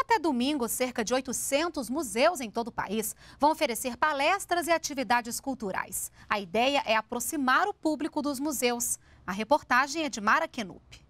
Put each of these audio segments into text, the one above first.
Até domingo, cerca de 800 museus em todo o país vão oferecer palestras e atividades culturais. A ideia é aproximar o público dos museus. A reportagem é de Mara Kenup.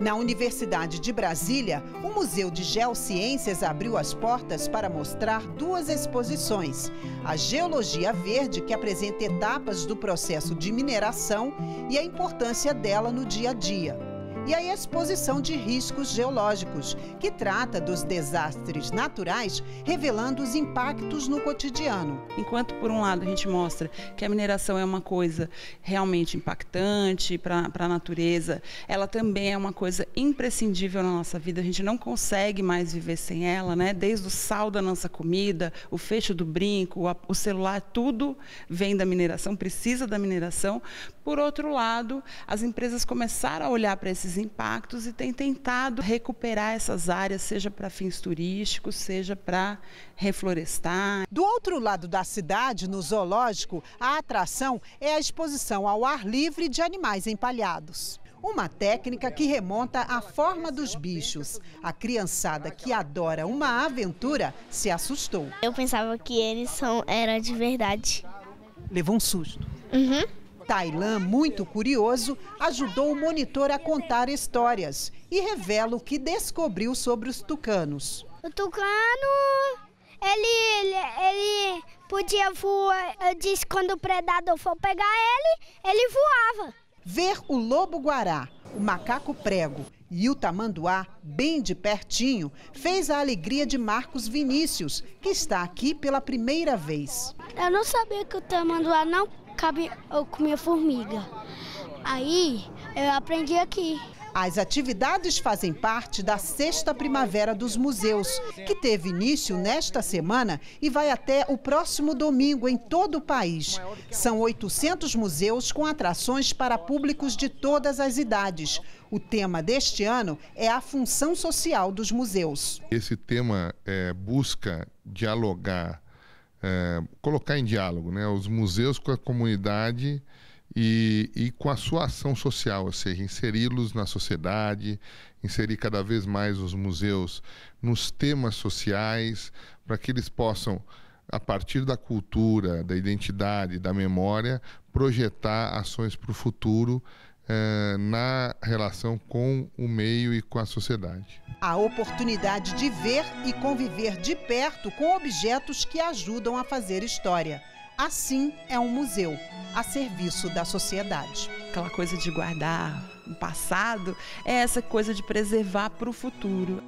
Na Universidade de Brasília, o Museu de Geociências abriu as portas para mostrar duas exposições. A Geologia Verde, que apresenta etapas do processo de mineração e a importância dela no dia a dia e a exposição de riscos geológicos, que trata dos desastres naturais, revelando os impactos no cotidiano. Enquanto, por um lado, a gente mostra que a mineração é uma coisa realmente impactante para a natureza, ela também é uma coisa imprescindível na nossa vida, a gente não consegue mais viver sem ela, né? desde o sal da nossa comida, o fecho do brinco, o celular, tudo vem da mineração, precisa da mineração. Por outro lado, as empresas começaram a olhar para esses esses impactos e tem tentado recuperar essas áreas, seja para fins turísticos, seja para reflorestar. Do outro lado da cidade, no zoológico, a atração é a exposição ao ar livre de animais empalhados. Uma técnica que remonta à forma dos bichos. A criançada que adora uma aventura se assustou. Eu pensava que eles são era de verdade. Levou um susto. Uhum. Tailan, muito curioso, ajudou o monitor a contar histórias e revela o que descobriu sobre os tucanos. O tucano, ele, ele, ele podia voar. Eu disse quando o predador for pegar ele, ele voava. Ver o lobo-guará, o macaco prego e o tamanduá bem de pertinho fez a alegria de Marcos Vinícius, que está aqui pela primeira vez. Eu não sabia que o tamanduá não eu comia formiga. Aí eu aprendi aqui. As atividades fazem parte da Sexta Primavera dos Museus, que teve início nesta semana e vai até o próximo domingo em todo o país. São 800 museus com atrações para públicos de todas as idades. O tema deste ano é a função social dos museus. Esse tema é, busca dialogar é, colocar em diálogo né, os museus com a comunidade e, e com a sua ação social, ou seja, inseri-los na sociedade, inserir cada vez mais os museus nos temas sociais, para que eles possam, a partir da cultura, da identidade, da memória, projetar ações para o futuro é, na relação com o meio e com a sociedade. A oportunidade de ver e conviver de perto com objetos que ajudam a fazer história. Assim é um museu, a serviço da sociedade. Aquela coisa de guardar o passado é essa coisa de preservar para o futuro.